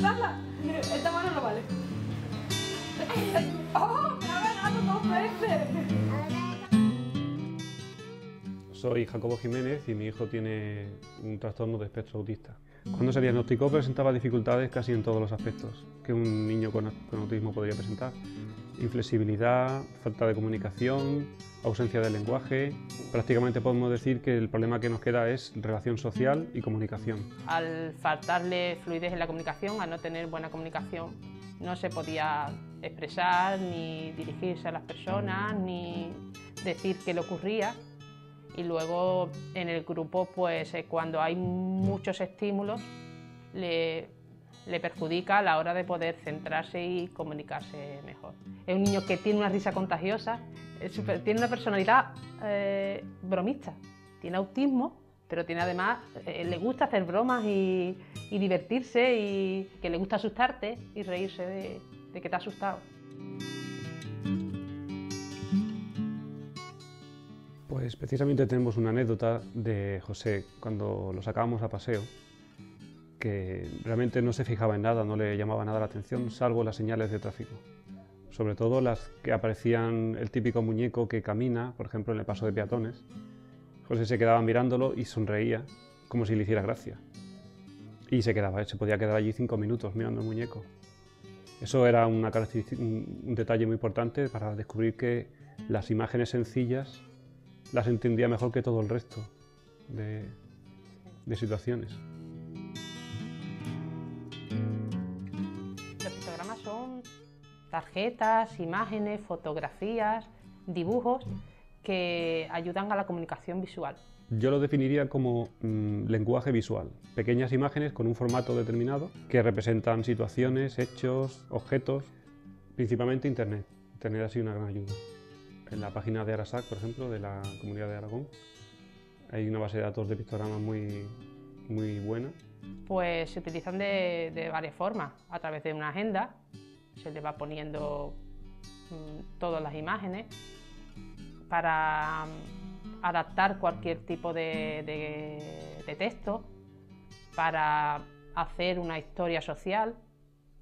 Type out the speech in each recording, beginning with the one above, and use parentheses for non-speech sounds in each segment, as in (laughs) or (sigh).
soltarla. Esta mano no vale. (laughs) ¡Oh! ¡Me ha ganado dos veces! Soy Jacobo Jiménez y mi hijo tiene un trastorno de espectro autista. Cuando se diagnosticó presentaba dificultades casi en todos los aspectos que un niño con, autismo podría presentar. Inflexibilidad, falta de comunicación, ausencia de lenguaje. Prácticamente podemos decir que el problema que nos queda es relación social y comunicación. Al faltarle fluidez en la comunicación, al no tener buena comunicación, no se podía expresar ni dirigirse a las personas ni decir qué le ocurría y luego en el grupo pues eh, cuando hay muchos estímulos le, perjudica a la hora de poder centrarse y comunicarse mejor. Es un niño que tiene una risa contagiosa, tiene una personalidad eh, bromista, tiene autismo, pero tiene además, eh, le gusta hacer bromas y, divertirse y que le gusta asustarte y reírse de, de que te ha asustado. Pues precisamente tenemos una anécdota de José cuando lo sacábamos a paseo, que realmente no se fijaba en nada, no le llamaba nada la atención, salvo las señales de tráfico. Sobre todo las que aparecían el típico muñeco que camina, por ejemplo, en el paso de peatones. José se quedaba mirándolo y sonreía, como si le hiciera gracia. Y se quedaba, se podía quedar allí cinco minutos mirando el muñeco. Eso era una un detalle muy importante para descubrir que las imágenes sencillas las entendía mejor que todo el resto de, situaciones. Tarjetas, imágenes, fotografías, dibujos que ayudan a la comunicación visual. Yo lo definiría como mm, lenguaje visual, pequeñas imágenes con un formato determinado que representan situaciones, hechos, objetos, principalmente Internet. Internet ha sido una gran ayuda en la página de Arasac, por ejemplo, de la Comunidad de Aragón, hay una base de datos de pictogramas muy, muy buena. Pues se utilizan de, varias formas, a través de una agenda, se le va poniendo mm, todas las imágenes para mm, adaptar cualquier tipo de, texto, para hacer una historia social,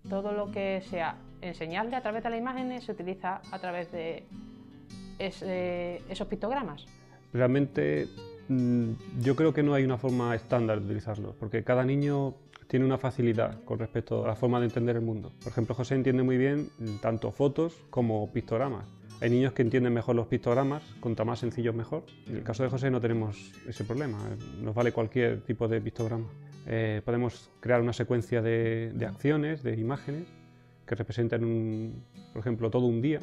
todo lo que sea enseñarle a través de las imágenes se utiliza a través de eh, esos pictogramas? Realmente mm, yo creo que no hay una forma estándar de utilizarlos, porque cada niño tiene una facilidad con respecto a la forma de entender el mundo. Por ejemplo, José entiende muy bien tanto fotos como pictogramas. Hay niños que entienden mejor los pictogramas, cuanto más sencillos mejor. En el caso de José no tenemos ese problema, nos vale cualquier tipo de pictograma. Eh, podemos crear una secuencia de, de, acciones, de imágenes, que representen, por ejemplo, todo un día,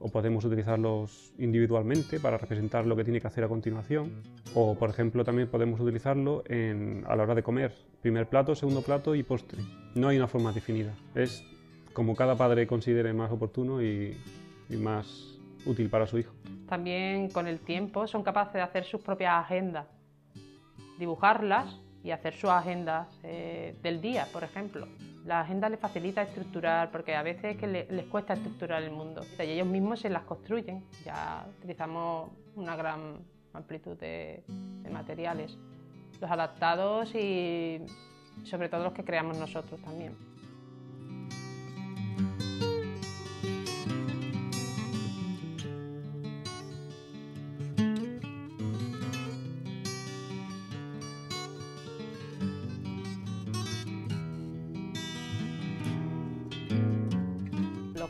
o podemos utilizarlos individualmente para representar lo que tiene que hacer a continuación, o por ejemplo también podemos utilizarlo a la hora de comer, primer plato, segundo plato y postre. No hay una forma definida, es como cada padre considere más oportuno y, más útil para su hijo. También con el tiempo son capaces de hacer sus propias agendas, dibujarlas y hacer sus agendas eh, del día, por ejemplo. La agenda les facilita estructurar, porque a veces que les cuesta estructurar el mundo. Y ellos mismos se las construyen. Ya utilizamos una gran amplitud de materiales. Los adaptados y sobre todo los que creamos nosotros también.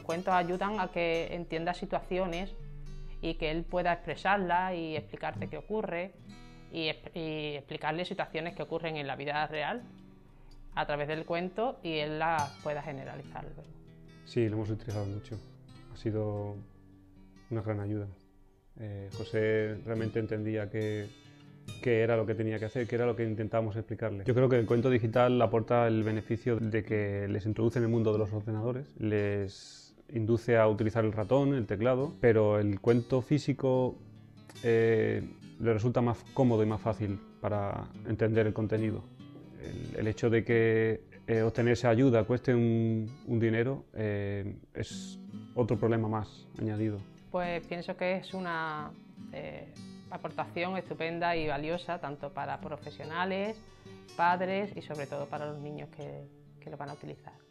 Cuentos ayudan a que entienda situaciones y que él pueda expresarlas y explicarte qué ocurre y, explicarle situaciones que ocurren en la vida real a través del cuento y él las pueda generalizar. Sí, lo hemos utilizado mucho. Ha sido una gran ayuda. Eh, José realmente entendía que, era lo que tenía que hacer, que era lo que intentábamos explicarle. Yo creo que el cuento digital aporta el beneficio de que les introduce en el mundo de los ordenadores, les induce a utilizar el ratón, el teclado, pero el cuento físico eh, le resulta más cómodo y más fácil para entender el contenido. El, hecho de que eh, obtener esa ayuda cueste un, dinero eh, es otro problema más añadido. Pues pienso que es una aportación estupenda y valiosa tanto para profesionales, padres y sobre todo para los niños que, que lo van a utilizar.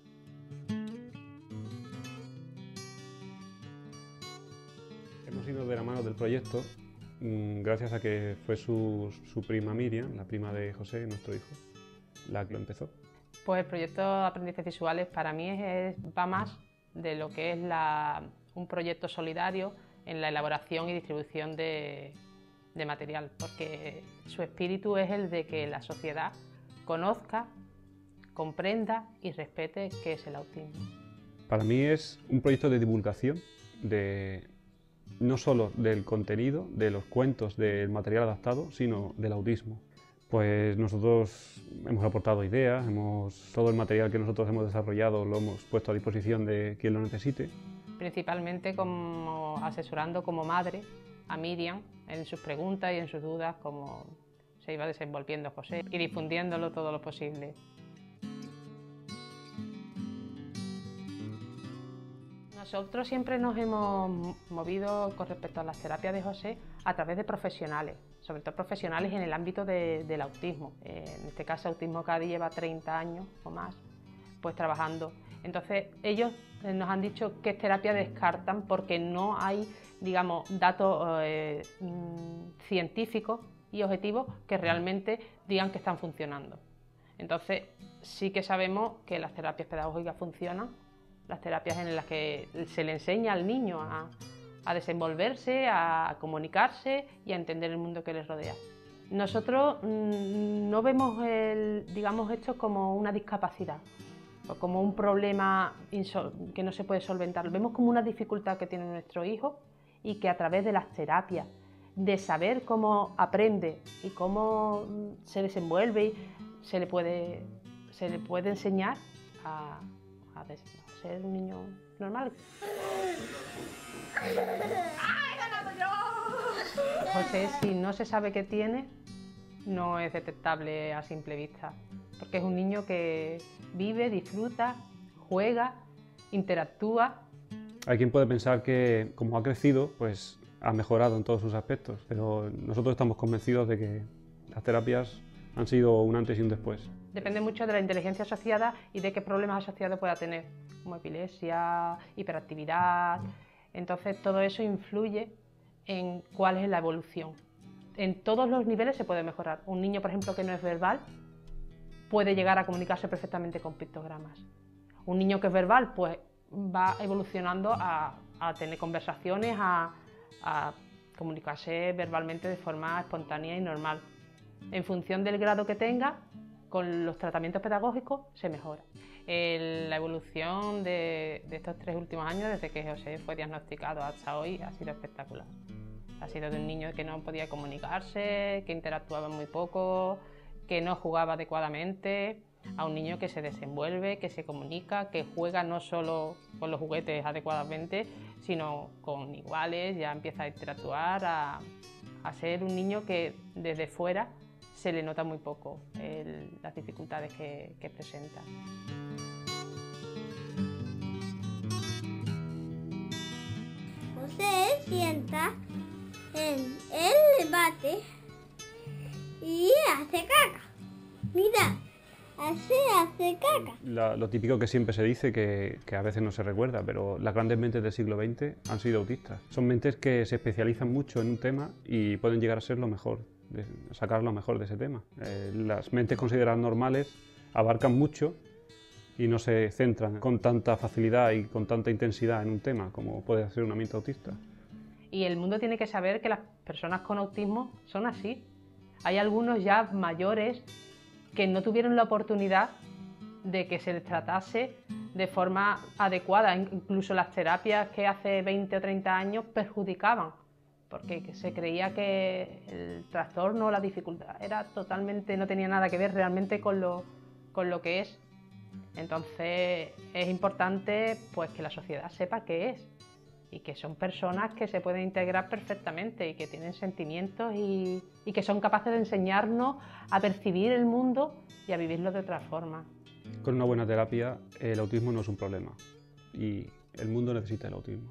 Hemos ido de la mano del proyecto mm, gracias a que fue su, su prima Miriam, la prima de José, nuestro hijo, la que lo empezó. Pues el proyecto Aprendices Visuales para mí es, va más de lo que es la, un proyecto solidario en la elaboración y distribución de, de material, porque su espíritu es el de que la sociedad conozca, comprenda y respete qué es el autismo. Para mí es un proyecto de divulgación, de, no solo del contenido, de los cuentos, del material adaptado, sino del autismo. Pues nosotros hemos aportado ideas, hemos, todo el material que nosotros hemos desarrollado lo hemos puesto a disposición de quien lo necesite. Principalmente como asesorando como madre a Miriam en sus preguntas y en sus dudas, como se iba desenvolviendo José y difundiéndolo todo lo posible. Nosotros siempre nos hemos movido con respecto a las terapias de José a través de profesionales, sobre todo profesionales en el ámbito del autismo. Eh, en este caso, Autismo Cádiz lleva 30 años o más pues trabajando. Entonces, ellos eh, nos han dicho qué terapia descartan porque no hay, digamos, datos eh, mm, científicos y objetivos que realmente digan que están funcionando. Entonces, sí que sabemos que las terapias pedagógicas funcionan las terapias en las que se le enseña al niño a, desenvolverse, a comunicarse y a entender el mundo que les rodea. Nosotros mm, no vemos digamos, esto como una discapacidad o como un problema que no se puede solventar. Lo vemos como una dificultad que tiene nuestro hijo y que a través de las terapias, de saber cómo aprende y cómo mm, se desenvuelve, se le puede, se le puede enseñar a, a, ser un niño normal. José, si no se sabe qué tiene, no es detectable a simple vista, porque es un niño que vive, disfruta, juega, interactúa. Hay quien puede pensar que como ha crecido, pues ha mejorado en todos sus aspectos, pero nosotros estamos convencidos de que las terapias han sido un antes y un después. Depende mucho de la inteligencia asociada y de qué problemas asociados pueda tener, como epilepsia, hiperactividad. Entonces todo eso influye en cuál es la evolución. En todos los niveles se puede mejorar. Un niño, por ejemplo, que no es verbal, puede llegar a comunicarse perfectamente con pictogramas. Un niño que es verbal, pues va evolucionando a, tener conversaciones, a comunicarse verbalmente de forma espontánea y normal. En función del grado que tenga, con los tratamientos pedagógicos se mejora. la evolución de, estos tres últimos años, desde que José fue diagnosticado hasta hoy, ha sido espectacular. Ha sido de un niño que no podía comunicarse, que interactuaba muy poco, que no jugaba adecuadamente, a un niño que se desenvuelve, que se comunica, que juega no solo con los juguetes adecuadamente, sino con iguales, ya empieza a interactuar, a, a ser un niño que desde fuera se le nota muy poco las dificultades que, presenta. José sienta en el debate y hace caca. Mira, así hace caca. lo típico que siempre se dice, que, que, a veces no se recuerda, pero las grandes mentes del siglo XX han sido autistas. Son mentes que se especializan mucho en un tema y pueden llegar a ser lo mejor sacar lo mejor de ese tema. Eh, las mentes consideradas normales abarcan mucho y no se centran con tanta facilidad y con tanta intensidad en un tema como puede hacer una mente autista. Y el mundo tiene que saber que las personas con autismo son así. Hay algunos ya mayores que no tuvieron la oportunidad de que se les tratase de forma adecuada. Incluso las terapias que hace 20 o 30 años perjudicaban porque se creía que el trastorno la dificultad era totalmente, no tenía nada que ver realmente con lo, con lo que es. Entonces es importante pues que la sociedad sepa qué es y que son personas que se pueden integrar perfectamente y que tienen sentimientos y, y que son capaces de enseñarnos a percibir el mundo y a vivirlo de otra forma. Con una buena terapia el autismo no es un problema y el mundo necesita el autismo.